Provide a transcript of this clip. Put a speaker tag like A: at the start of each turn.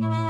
A: Bye.